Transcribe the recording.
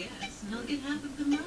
Yes, and I'll get half of the money.